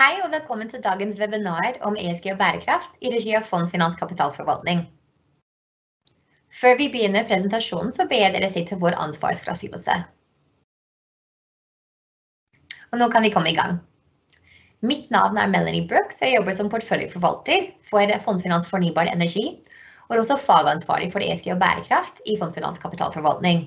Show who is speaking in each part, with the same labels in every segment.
Speaker 1: Hei og velkommen til dagens webinar om ESG og bærekraft i regi av Fond Finans Kapitalforvaltning. Før vi begynner presentasjonen, så ber jeg dere si til vår ansvarsfraskrivelse. Og nå kan vi komme i gang. Mitt navn er Melanie Brooks, og jeg jobber som porteføljeforvalter for Fondsfinans Fornybar Energi, og er også fagansvarlig for ESG og bærekraft i Fondsfinans Kapitalforvaltning.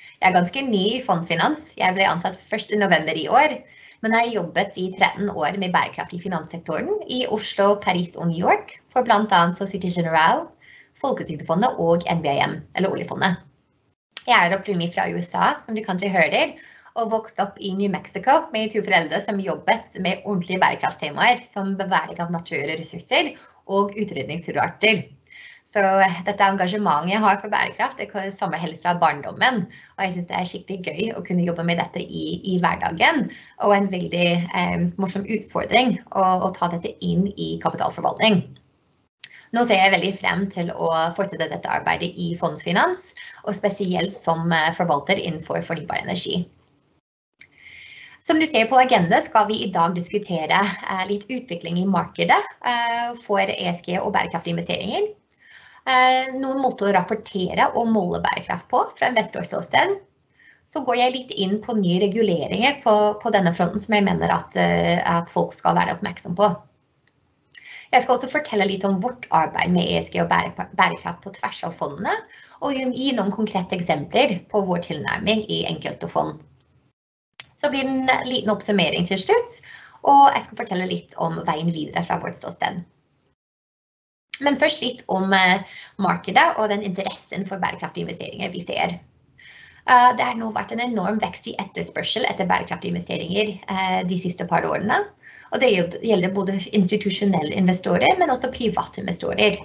Speaker 1: Jeg er ganske ny i Fondsfinans. Jeg ble ansatt 1.11. i år, men jeg har jobbet i 13 år med bærekraft i finanssektoren i Oslo, Paris og New York for bl.a. Society General, Folketrygdfondet og NBIM, eller oljefondet. Jeg er opprinnelig fra USA, som du kanskje hører, og vokste opp i New Mexico med to foreldre som jobbet med ordentlige bærekrafttemaer som bevaring av naturressurser og utrydningsarter. Så dette engasjementet jeg har for bærekraft, det samme helt fra barndommen. Og jeg syns det er skikkelig gøy å kunne jobbe med dette i, i hverdagen. Og en veldig eh, morsom utfordring å, å, ta dette inn i kapitalforvaltning. Nå ser jeg veldig frem til å fortsette dette arbeidet i fondsfinans, og spesielt som eh, forvalter innenfor fornybar energi. Som du ser på agenda skal vi i dag diskutere eh, litt utvikling i markedet eh, for ESG og bærekraftige investeringer. Eh, noen måter å rapportere og måle bærekraft på fra investorståsted. Så går jeg litt inn på nye reguleringer på, på denne fronten som jeg mener at, eh, at, folk skal være oppmerksom på. Jeg skal også fortelle litt om vårt arbeid med ESG og bærekraft på tvers av fondene, og gi noen konkrete eksempler på vår tilnærming i enkelte fond. Så blir det en liten oppsummering til slutt, og jeg skal fortelle litt om veien videre fra vårt ståsted. Men først litt om eh, markedet og den interessen for bærekraftige investeringer vi ser. Eh, det har nå vært en enorm vekst i etterspørsel etter bærekraftige investeringer eh, de siste par årene. Og det gjelder både institusjonelle investorer, men også private investorer.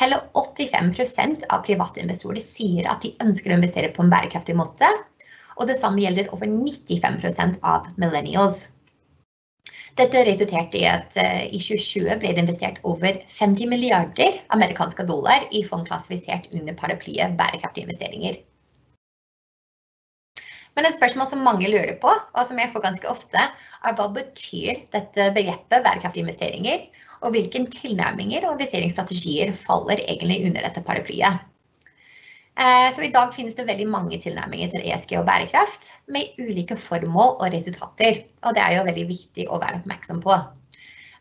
Speaker 1: Hele 85% av private investorer sier at de ønsker å investere på en bærekraftig måte. Og det samme gjelder over 95% av millennials. Dette resulterte i at uh, i 2020 ble det investert over 50 milliarder amerikanske dollar i fond klassifisert under paraplyet bærekraftige investeringer. Men et spørsmål som mange lurer på, og som jeg får ganske ofte, er hva betyr dette begrepet bærekraftige investeringer, og hvilke tilnærminger og investeringsstrategier faller egentlig under dette paraplyet? Eh, så i dag finnes det veldig mange tilnærminger til ESG og bærekraft, med ulike formål og resultater. Og det er jo veldig viktig å være oppmerksom på.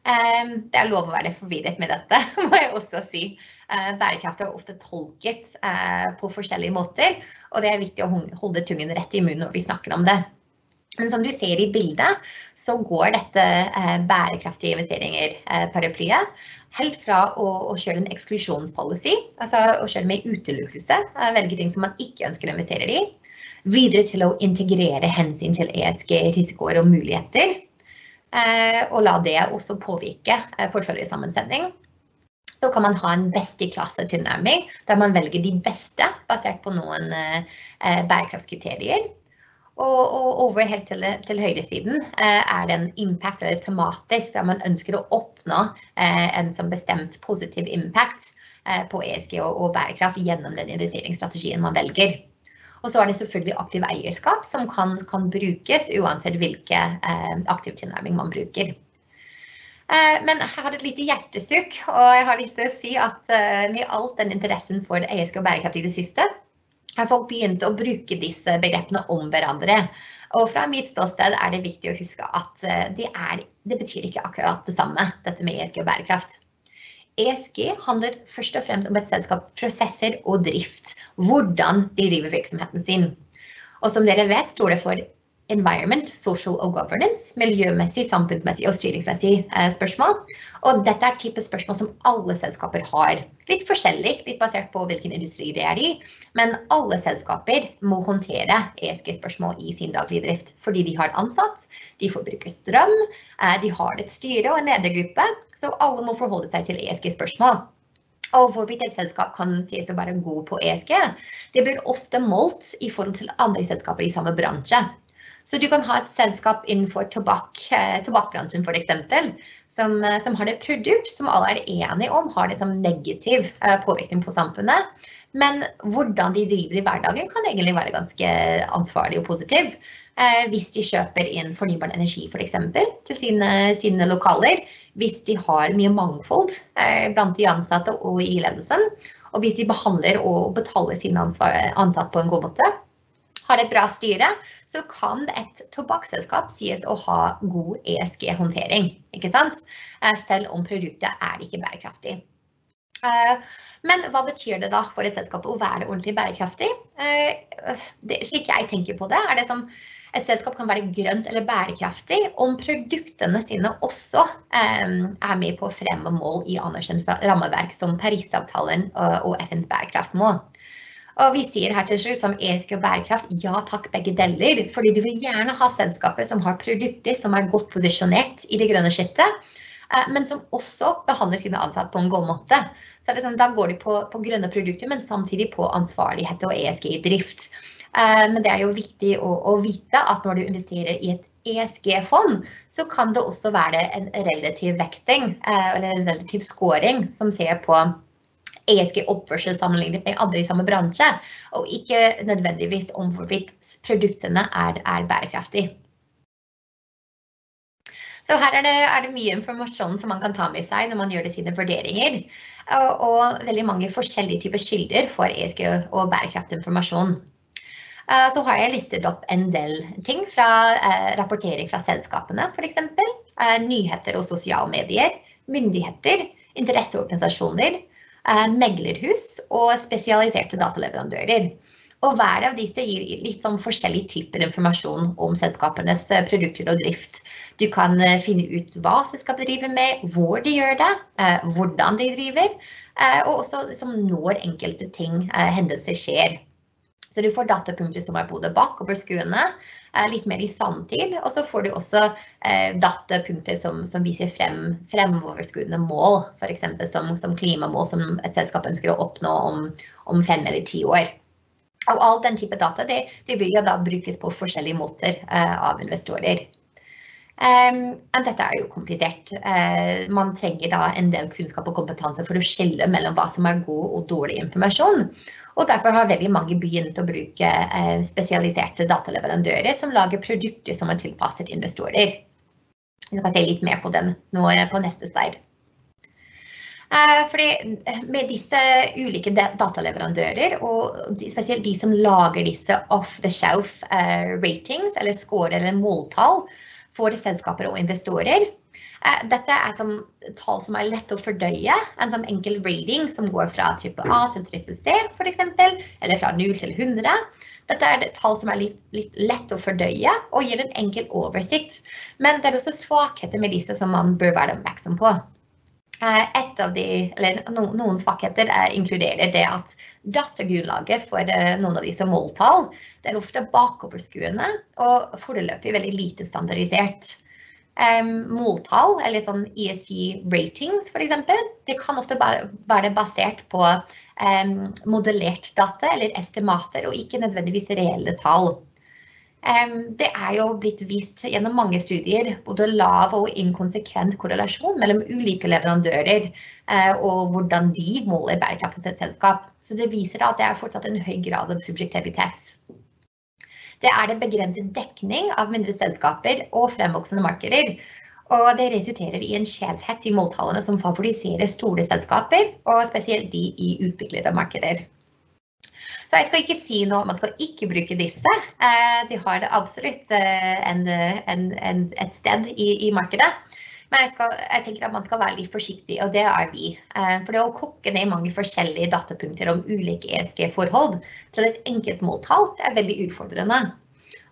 Speaker 1: Eh, det er lov å være forvirret med dette, må jeg også si. Eh, bærekraft er ofte tolket på forskjellige måter, og det er viktig å holde tungen rett i munnen når vi snakker om det. Men som du ser i bildet, så går dette bærekraftige investeringer-paraplyet Helt fra å, å, kjøre en eksklusjonspolicy, altså å kjøre med utelukkelse, velge ting som man ikke ønsker å investere i. Videre til å integrere hensyn til ESG-risikoer og muligheter. Eh, og la det også påvirke eh, porteføljesammensetning. Så kan man ha en beste i klasse-tilnærming, der man velger de beste basert på noen eh, bærekraftskriterier. Og, og over helt til, til høyresiden eh, er det en impact eller tematisk, der man ønsker å oppnå eh, en som bestemt positiv impact eh, på ESG og, og, bærekraft gjennom den investeringsstrategien man velger. Og så er det selvfølgelig aktiv eierskap som kan, kan brukes uansett hvilken eh, aktiv tilnærming man bruker. Men jeg har et lite hjertesukk, og jeg har lyst til å si at med alt den interessen for ESG og bærekraft i det siste, har folk begynt å bruke disse begrepene om hverandre. Og fra mitt ståsted er det viktig å huske at eh, det, er, det betyr ikke akkurat det samme, dette med ESG og bærekraft. ESG handler først og fremst om et selskap prosesser og drift. Hvordan de driver virksomheten sin. Og som dere vet, står det for environment, social og governance, miljømessig, samfunnsmessig og styringsmessig eh, spørsmål. Og dette er type spørsmål som alle selskaper har. Litt forskjellig, litt basert på hvilken industri det er i. Men alle selskaper må håndtere ESG-spørsmål i sin daglige drift. Fordi de har ansatt, de får bruke strøm, eh, de har et styre og en ledergruppe. Så alle må forholde seg til ESG-spørsmål. Og hvorvidt et selskap kan sies å være god på ESG, det blir ofte målt i forhold til andre selskaper i samme bransje. Så du kan ha et selskap innenfor tobakk, eh, tobakkbransjen f.eks. Som, eh, som har et produkt som alle er enige om har det som negativ eh, påvirkning på samfunnet. Men hvordan de driver i hverdagen kan egentlig være ganske ansvarlig og positiv. Eh, hvis de kjøper inn fornybar energi. For til sine, sine, lokaler. Hvis de har mye mangfold eh, blant de ansatte og i ledelsen. Og hvis de behandler og betaler sine ansatte på en god måte. Har et bra styre, så kan et tobakksselskap sies å ha god ESG-håndtering. Eh, selv om produktet er ikke bærekraftig. Men hva betyr det da for et selskap å være ordentlig bærekraftig? Det, slik jeg tenker på det, er det som et selskap kan være grønt eller bærekraftig om produktene sine også er med på å fremme mål i Andersens rammeverk som Parisavtalen og FNs bærekraftsmål. Og vi sier her til slutt som ESG og bærekraft, ja takk, begge deler. Fordi du vil gjerne ha selskaper som har produkter som er godt posisjonert i det grønne skiftet, uh, men som også behandler sine ansatte på en god måte. Så liksom, Da går de på, på grønne produkter, men samtidig på ansvarlighet og ESG i drift. Eh, men det er jo viktig å, å vite at når du investerer i et ESG-fond, så kan det også være en relativ vekting eh, eller en relativ scoring som ser på ESG-oppførsel sammenlignet med andre i samme bransje, og ikke nødvendigvis om hvorvidt produktene er, er bærekraftige. Så her er det, er det, mye informasjon som man kan ta med seg når man gjør det sine vurderinger. Og, og veldig mange forskjellige typer kilder for ESG og bærekraftinformasjon. Eh, så har jeg listet opp en del ting fra eh, rapportering fra selskapene, f.eks. Eh, nyheter og sosiale medier, myndigheter, interesseorganisasjoner, meglerhus og spesialiserte dataleverandører. Og hver av disse gir litt sånn forskjellig typer informasjon om selskapenes produkter og drift. Du kan finne ut hva selskapet driver med, hvor de gjør det, hvordan de driver, og også liksom, når enkelte ting, hendelser skjer. Så du får datapunkter som er både bak og på eh, litt mer i sanntid, og så får du også eh, datapunkter som, som viser frem, fremoverskuende mål, f.eks. Som, som klimamål som et selskap ønsker å oppnå om, om fem eller ti år. Og all den type data det, det vil jo da brukes på forskjellige måter uh, av investorer. Um, dette er jo komplisert. Uh, man trenger da en del kunnskap og kompetanse for å skille mellom hva som er god og dårlig informasjon. Og derfor har veldig mange begynt å bruke eh, spesialiserte dataleverandører som lager produkter som er tilpasset investorer. Vi skal se litt mer på den nå på neste slide. Eh, fordi med disse ulike dataleverandører, og spesielt de som lager disse off the shelf eh, ratings, eller score eller måltall for selskaper og investorer, Eh, dette er som tall som er lett å fordøye. En som enkel rating som går fra A til trippel C f.eks. Eller fra 0 til 100. Dette er tall som er litt, litt, lett å fordøye og gir en enkel oversikt. Men det er også svakheter med disse som man bør være oppmerksom på. Eh, et av de, eller Noen svakheter inkluderer det at datagrunnlaget for eh, noen av disse måltall det er ofte bakoverskuende og foreløpig veldig lite standardisert. Måltall, eller sånn ESG ratings f.eks. Det kan ofte være basert på modellert data eller estimater, og ikke nødvendigvis reelle tall. Det er jo blitt vist gjennom mange studier både lav og inkonsekvent korrelasjon mellom ulike leverandører uh, og hvordan de måler bærekraft hos et selskap. Så det viser at det er fortsatt en høy grad av subjektivitet det er det begrenset dekning av mindre selskaper og fremvoksende markeder. Og det resulterer i en skjevhet i måltallene som favoriserer store selskaper, og spesielt de i utviklede markeder. Så jeg skal ikke si noe, man skal ikke bruke disse. Eh, de har det absolutt eh, en, en, en, et sted i, i markedet. Men jeg, skal, jeg, tenker at man skal være litt forsiktig, og det er vi. Eh, for det å kokke ned mange forskjellige datapunkter om ulike ESG-forhold til et enkelt måltall, det er veldig utfordrende.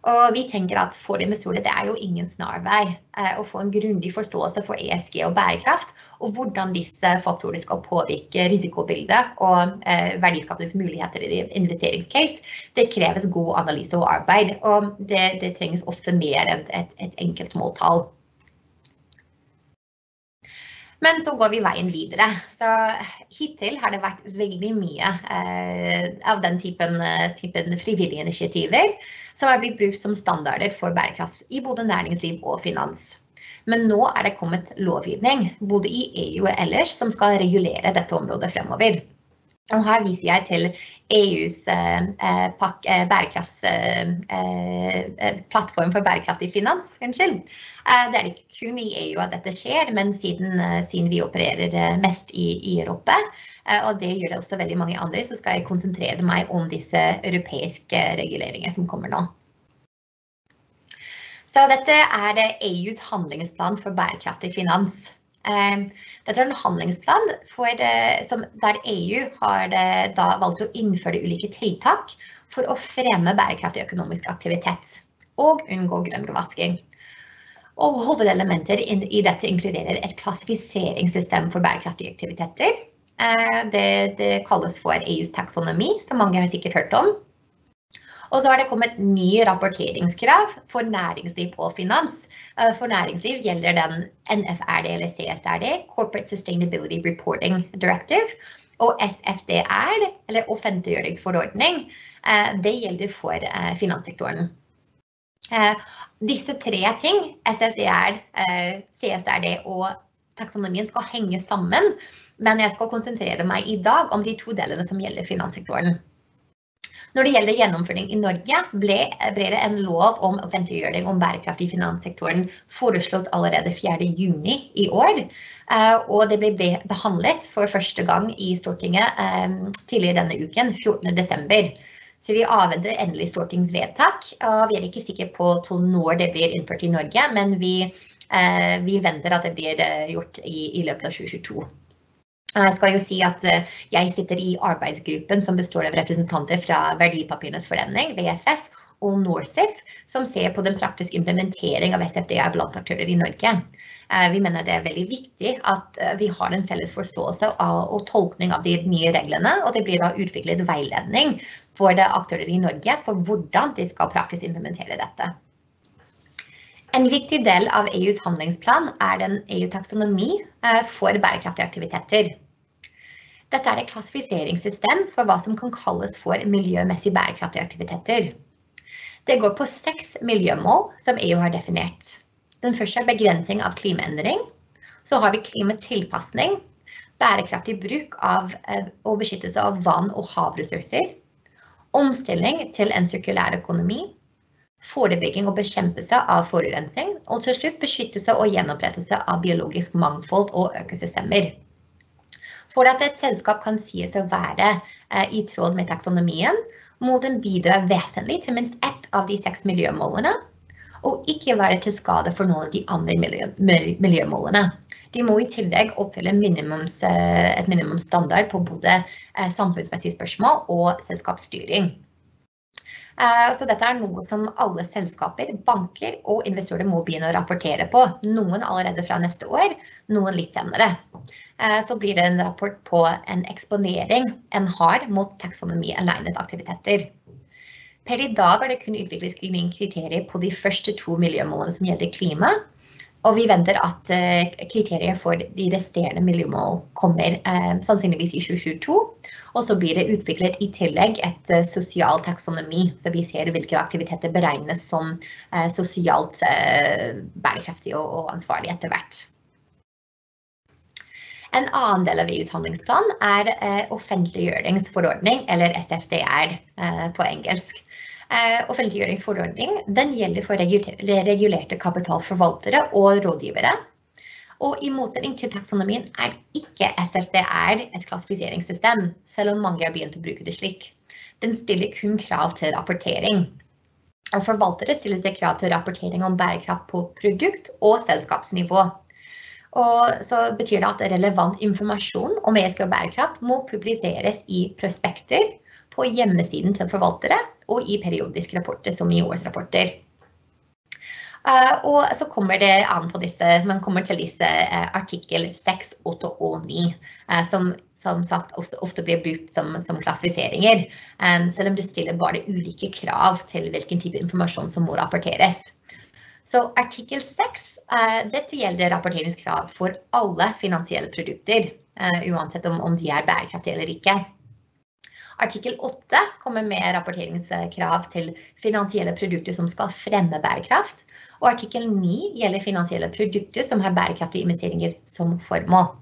Speaker 1: Og vi tenker at for investorer det er jo ingen snarvei eh, å få en grundig forståelse for ESG og bærekraft, og hvordan disse faktorene skal påvirke risikobildet og eh, verdiskapingsmuligheter i investeringscase. Det kreves god analyse og arbeid, og det, det trengs ofte mer enn et, et enkelt måltall. Men så går vi veien videre. Så hittil har det vært veldig mye eh, av den typen, eh, typen, frivillige initiativer som er blitt brukt som standarder for bærekraft i både næringsliv og finans. Men nå er det kommet lovgivning, både i EU og ellers, som skal regulere dette området fremover. Og her viser jeg til EUs eh, eh, bærekraftsplattform eh, for bærekraftig finans. Unnskyld. Det er ikke kun i EU at dette skjer, men siden, siden vi opererer mest i, i, Europa, og det gjør det også veldig mange andre, så skal jeg konsentrere meg om disse europeiske reguleringene som kommer nå. Så dette er EUs handlingsplan for bærekraftig finans. Ehm, dette er en handlingsplan for, eh, som, der EU har da valgt å innføre ulike tiltak for å fremme bærekraftig økonomisk aktivitet og unngå grønnvasking. Og hovedelementer i dette inkluderer et klassifiseringssystem for bærekraftige aktiviteter. Eh, det, det kalles for EUs taksonomi, som mange har sikkert hørt om. Og så har det kommet nye rapporteringskrav for næringsliv og finans. Eh, for næringsliv gjelder den NFRD eller CSRD, Corporate Sustainability Reporting Directive. Og SFDR, eller offentliggjøringsforordning, eh, det gjelder for eh, finanssektoren. Disse tre ting, SFDR, CSRD og taksonomien, skal henge sammen. Men jeg skal konsentrere meg i dag om de to delene som gjelder finanssektoren. Når det gjelder gjennomføring i Norge, ble, ble det en lov om offentliggjøring om bærekraft i finanssektoren foreslått allerede 4.6 i år. Eh, og det ble behandlet for første gang i Stortinget eh, tidligere denne uken, 14.12. Så vi avventer endelig stortingsvedtak. og Vi er ikke sikre på når det blir innført i Norge, men vi, eh, vi venter at det blir gjort i, i løpet av 2022. Jeg skal jo si at eh, jeg sitter i arbeidsgruppen som består av representanter fra Verdipapirenes forening, VFF, og NorSIF, som ser på den praktiske implementering av SFDA blant aktører i Norge. Eh, vi mener det er veldig viktig at eh, vi har en felles forståelse og tolkning av de nye reglene, og det blir da utviklet veiledning for aktører i Norge for hvordan de skal praktisk implementere dette. En viktig del av EUs handlingsplan er den EU-taksonomi eh, for bærekraftige aktiviteter. Dette er et klassifiseringssystem for hva som kan kalles for miljømessig bærekraftige aktiviteter. Det går på seks miljømål som EU har definert. Den første er begrensning av klimaendring. Så har vi klimatilpasning, bærekraftig bruk av eh, og beskyttelse av vann- og havressurser, omstilling til en sirkulær økonomi, forebygging og bekjempelse av forurensning, og til slutt beskyttelse og gjenopprettelse av biologisk mangfold og økosystemer. For at et selskap kan sies å være eh, i tråd med taksonomien, må den bidra vesentlig til minst ett av de seks miljømålene, og ikke være til skade for noen av de andre miljømålene. De må i tillegg oppfylle minimums, eh, et minimumsstandard på både eh, samfunnsmessige spørsmål og selskapsstyring. Eh, så dette er noe som alle selskaper, banker og investorer må begynne å rapportere på. Noen allerede fra neste år, noen litt senere. Eh, så blir det en rapport på en eksponering en har mot taksonomi-alignet aktiviteter. Per i dag er det kun utviklet kriterier på de første to miljømålene som gjelder klima. Og vi venter at eh, kriteriet for de resterende miljømål kommer eh, sannsynligvis i 2022. Og så blir det utviklet i tillegg et eh, sosial taksonomi, så vi ser hvilke aktiviteter beregnes som sosialt bærekraftig og ansvarlig etter hvert. En annen del av EUs handlingsplan er offentliggjøringsforordning, eller SFDR på engelsk. Eh, offentliggjøringsforordning den gjelder for regulerte kapitalforvaltere og rådgivere. Og i motsetning til taksonomien er ikke SFDR et klassifiseringssystem, selv om mange har begynt å bruke det slik. Den stiller kun krav til rapportering. Og forvaltere stilles det krav til rapportering om bærekraft på produkt- og selskapsnivå. Og så betyr det at relevant informasjon om ESG og bærekraft må publiseres i prospekter på hjemmesiden til forvaltere og i periodiske rapporter, som i årsrapporter. Uh, og så kommer det an på disse, man kommer til disse uh, artikkel 6, 8 og 9, uh, eh, som som sagt ofte blir brukt som, som klassifiseringer, um, selv om det stiller bare ulike krav til hvilken type informasjon som må rapporteres. Så artikkel 6 dette gjelder rapporteringskrav for alle finansielle produkter, uansett om, om de er bærekraftige eller ikke. Artikkel 8 kommer med rapporteringskrav til finansielle produkter som skal fremme bærekraft. Og artikkel 9 gjelder finansielle produkter som har bærekraftige investeringer som formål.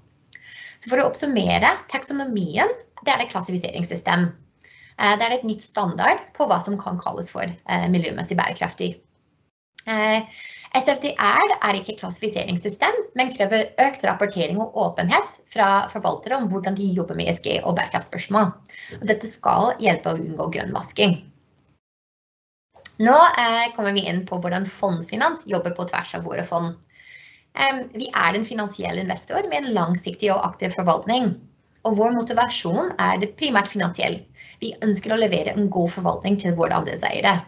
Speaker 1: Så for å oppsummere, taksonomien det er et klassifiseringssystem. Eh, det er et nytt standard på hva som kan kalles for eh, miljømessig bærekraftig. Eh, SFDR er ikke et klassifiseringssystem, men krever økt rapportering og åpenhet fra forvaltere om hvordan de jobber med ESG og bærekraftspørsmål. Dette skal hjelpe å unngå grønnvasking. Nå kommer vi inn på hvordan fondsfinans jobber på tvers av våre fond. Vi er en finansiell investor med en langsiktig og aktiv forvaltning. Og vår motivasjon er primært finansiell. Vi ønsker å levere en god forvaltning til våre andelseiere.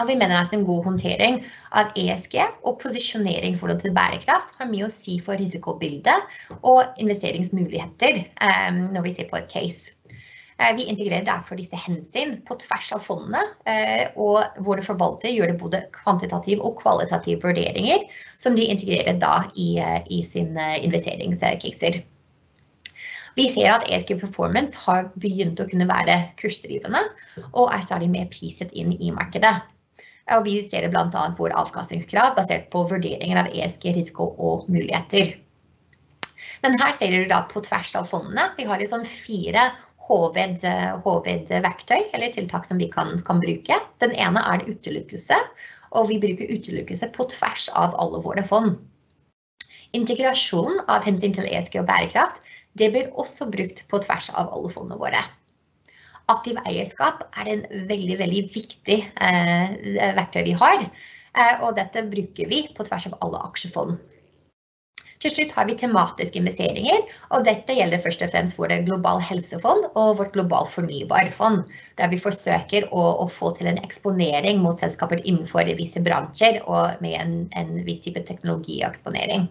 Speaker 1: Og vi mener at en god håndtering av ESG og posisjonering forhold til bærekraft har mye å si for risikobildet og investeringsmuligheter eh, når vi ser på et case. Eh, vi integrerer derfor disse hensyn på tvers av fondene, eh, og våre forvaltere gjør det både kvantitativ og kvalitative vurderinger som de integrerer da i, uh, i sine investeringscaser. Vi ser at ESG Performance har begynt å kunne være kursdrivende og er stadig mer priset inn i markedet. Og vi justerer bl.a. våre avkastningskrav basert på vurderinger av ESG, risiko og muligheter. Men her ser dere da på tvers av fondene. Vi har liksom fire hovedverktøy eller tiltak som vi kan, kan bruke. Den ene er utelukkelse, og vi bruker utelukkelse på tvers av alle våre fond. Integrasjon av hensyn til ESG og bærekraft det blir også brukt på tvers av alle fondene våre. Aktiv eierskap er en veldig, veldig viktig eh, verktøy vi har, eh, og dette bruker vi på tvers av alle aksjefond. Til slutt har vi tematiske investeringer, og dette gjelder først og fremst våre global helsefond og vårt global fornybarfond, der vi forsøker å, å, få til en eksponering mot selskaper innenfor visse bransjer og med en, en viss type teknologieksponering.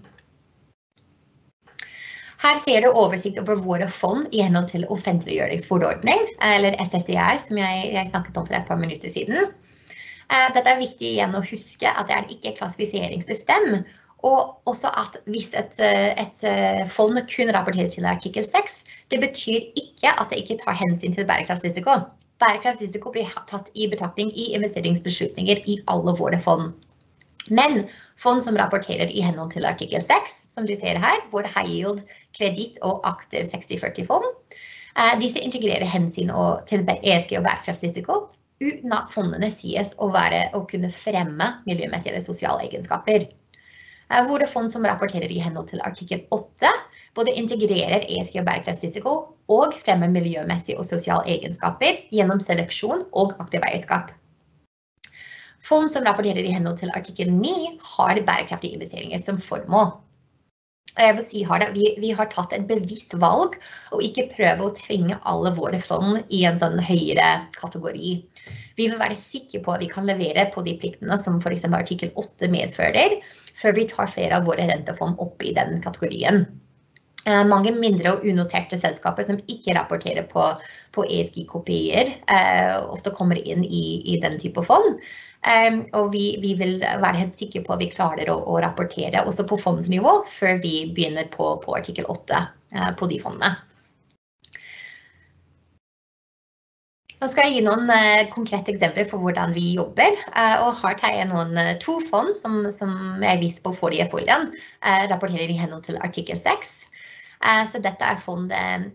Speaker 1: Her ser du oversikt over våre fond i henhold til offentliggjøringsforordning, eller SFDR, som jeg, jeg, snakket om for et par minutter siden. Eh, dette er viktig igjen å huske at det er ikke et klassifiseringssystem. Og også at hvis et, et eh, fond kun rapporterer til artikkel 6, det betyr ikke at det ikke tar hensyn til bærekraftsrisiko. Bærekraftsrisiko blir tatt i betraktning i investeringsbeslutninger i alle våre fond. Men fond som rapporterer i henhold til artikkel 6, som du ser her, hvor high yield, kreditt og aktiv 60-40-fond, eh, disse integrerer hensyn til ESG og bærekraftsrisiko uten at fondene sies å, være, å kunne fremme miljømessige eller sosiale egenskaper. Eh, hvor det fond som rapporterer i henhold til artikkel 8, både integrerer ESG og bærekraftsrisiko og fremmer miljømessige og sosiale egenskaper gjennom seleksjon og aktiv eierskap. Fond som rapporterer i henhold til artikkel 9 har bærekraftige investeringer som formål. Si har vi, vi, har tatt et bevisst valg og ikke prøve å tvinge alle våre fond i en sånn høyere kategori. Vi vil være sikre på at vi kan levere på de pliktene som f.eks. artikkel 8 medfører, før vi tar flere av våre rentefond opp i den kategorien. Eh, mange mindre og unoterte selskaper som ikke rapporterer på, på ESG-kopier, eh, ofte kommer inn i, i den type fond. Um, og vi, vi, vil være helt sikre på at vi klarer å, å rapportere også på fondsnivå før vi begynner på, på artikkel 8 uh, eh, på de fondene. Nå skal jeg gi noen konkrete eksempler for hvordan vi jobber. Og tar jeg noen to fond som, som jeg viser på forrige folien, rapporterer i henhold til artikkel 6. Eh, så dette er fond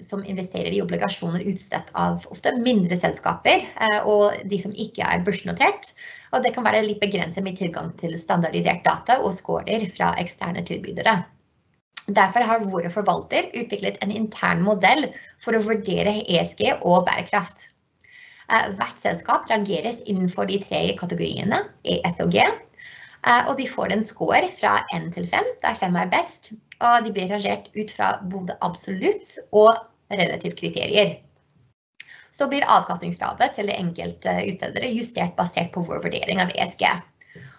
Speaker 1: som investerer i obligasjoner utstedt av ofte mindre selskaper, eh, og de som ikke er børsnotert. Og det kan være litt begrenset med tilgang til standardisert data og scorer fra eksterne tilbydere. Derfor har våre forvalter utviklet en intern modell for å vurdere ESG og bærekraft. Eh, hvert selskap rangeres innenfor de tre kategoriene ES og de får en score fra 1 til 5, der 5 er best, og de blir rangert ut fra både absolutt og relativt kriterier. Så blir avkastningskravet til de enkelte utstedere justert basert på vår vurdering av ESG.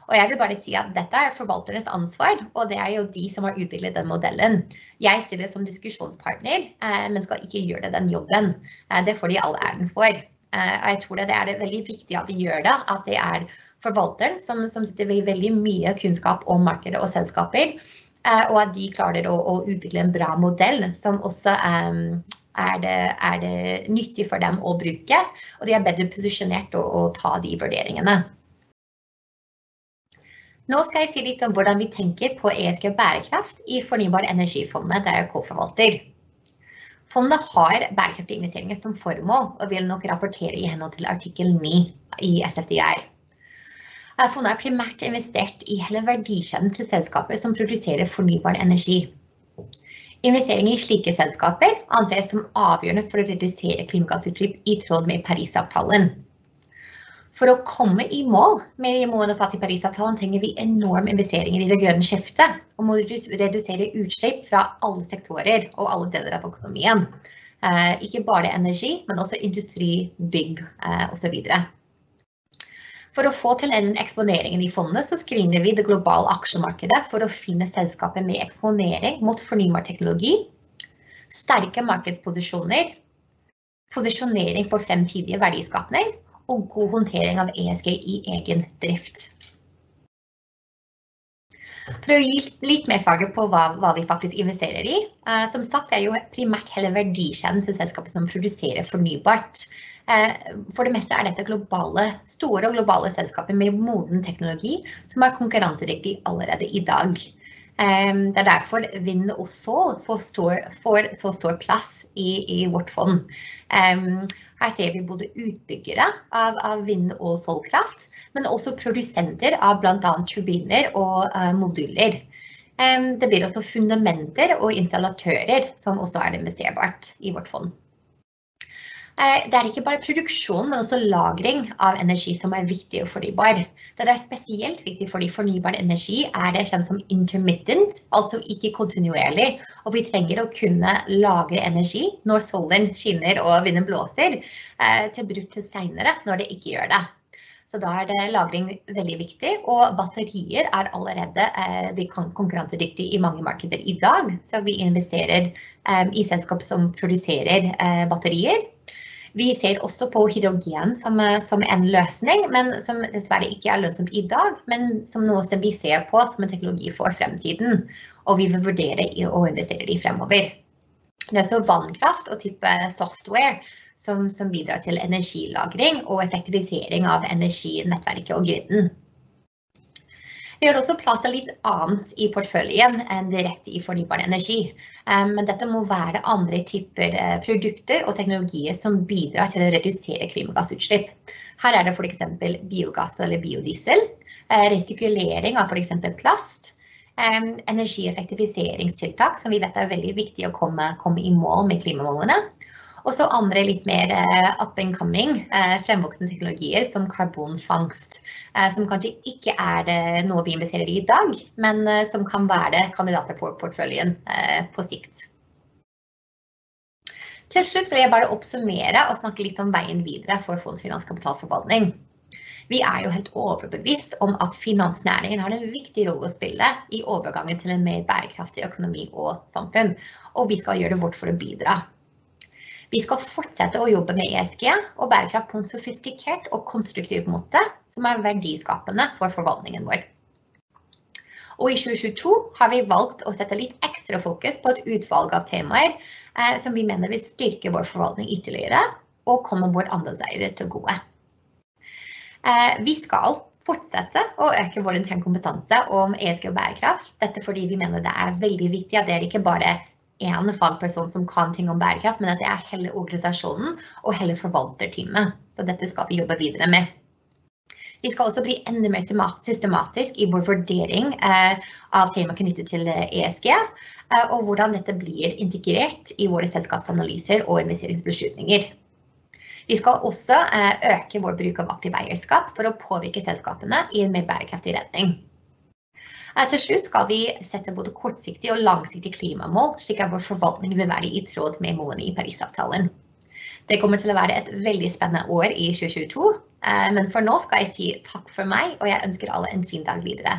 Speaker 1: Og jeg vil bare si at dette er forvalternes ansvar, og det er jo de som har utviklet den modellen. Jeg stiller som diskusjonspartner, eh, men skal ikke gjøre den jobben. Eh, det får de all æren for. Eh, og jeg tror det er det veldig viktig at de gjør det, at det er forvalteren som, som sitter med veldig mye kunnskap om markedet og selskaper, Eh, og at de klarer å, å, utvikle en bra modell som også um, er, det, er, det, nyttig for dem å bruke. Og de er bedre posisjonert å, å ta de vurderingene. Nå skal jeg si litt om hvordan vi tenker på ESG bærekraft i Fornybar energifondet der jeg k-forvalter. Fondet har bærekraftige investeringer som formål, og vil nok rapportere i henhold til artikkel 9 i SFDR. Fondet er primært investert i hele verdikjeden til selskaper som produserer fornybar energi. Investeringer i slike selskaper anses som avgjørende for å redusere klimagassutslipp i tråd med Parisavtalen. For å komme i mål med målene satt i Parisavtalen, trenger vi enorme investeringer i det grønne skiftet, og må redusere utslipp fra alle sektorer og alle deler av økonomien. Eh, ikke bare energi, men også industri, bygg eh, osv. For å få til den eksponeringen i fondet, så screener vi det globale aksjemarkedet for å finne selskaper med eksponering mot fornybar teknologi, sterke markedsposisjoner, posisjonering for fremtidige verdiskapning og god håndtering av ESG i egen drift. For å gi litt mer faget på hva, hva, vi faktisk investerer i. Eh, som sagt, er jo primært hele verdikjeden til selskapet som produserer fornybart. Eh, for det meste er dette globale, store og globale selskaper med moden teknologi som er konkurransedyktig allerede i dag. Eh, det er derfor vind og sol får, så stor plass i, i vårt fond. Um, her ser vi både utbyggere av, av vind- og solkraft, men også produsenter av bl.a. turbiner og uh, moduler. Det blir også fundamenter og installatører som også er investerbart i vårt fond. Eh, det er ikke bare produksjon, men også lagring av energi som er viktig og fornybar. Det er spesielt viktig fordi fornybar energi er det kjent som intermittent, altså ikke kontinuerlig. Og vi trenger å kunne lagre energi når solen skinner og vinden blåser, eh, til bruk til seinere når det ikke gjør det. Så da er det lagring veldig viktig, og batterier er allerede eh, konkurransedyktige i mange markeder i dag. Så vi investerer i selskap som produserer batterier. Vi ser også på hydrogen som, eh, som, en løsning, men som dessverre ikke er lønnsomt i dag, men som noe som vi ser på som en teknologi for fremtiden. Og vi vil vurdere å investere i fremover. Det er så vannkraft og type software som, som bidrar til energilagring og effektivisering av energinettverket og griden. Vi har også plass til litt annet i porteføljen enn direkte i fornybar energi. Men dette må være andre typer eh, produkter og teknologier som bidrar til å redusere klimagassutslipp. Her er det f.eks. biogass eller biodiesel, eh, resirkulering av f.eks. plast, energieffektiviseringstiltak, som vi vet er veldig viktig å komme, komme i mål med klimamålene. Og så andre litt mer uh, up and coming, uh, fremvoksende teknologier som karbonfangst. Uh, som kanskje ikke er noe vi investerer i i dag, men som kan være kandidater for portføljen på sikt. Til slutt vil jeg bare oppsummere og snakke litt om veien videre for fondsfinanskapitalforvaltning. Vi er jo helt overbevist om at finansnæringen har en viktig rolle å spille i overgangen til en mer bærekraftig økonomi og samfunn, og vi skal gjøre det vårt for å bidra. Vi skal fortsette å jobbe med ESG og bærekraft på en sofistikert og konstruktiv måte som er verdiskapende for forvaltningen vår. Og i 2022 har vi valgt å sette litt ekstra fokus på et utvalg av temaer eh, som vi mener vil styrke vår forvaltning ytterligere og komme våre andelseiere til gode. Eh, vi skal fortsette å øke vår interne kompetanse om ESG og bærekraft. Dette fordi vi mener det er veldig viktig at det er ikke bare én fagperson som kan ting om bærekraft, men at det er hele organisasjonen og hele forvalterteamet. Så dette skal vi jobbe videre med. Vi skal også bli enda mer systematisk i vår vurdering eh, av tema knyttet til ESG, eh, og hvordan dette blir integrert i våre selskapsanalyser og investeringsbeslutninger. Vi skal også eh, øke vår bruk av aktiv eierskap for å påvirke selskapene i en mer bærekraftig retning. Til slutt skal vi sette både kortsiktige og langsiktige klimamål, slik at vår forvaltning vil være i tråd med målene i Parisavtalen. Det kommer til å være et veldig spennende år i 2022, eh, men for nå skal jeg si takk for meg, og jeg ønsker alle en fin dag videre.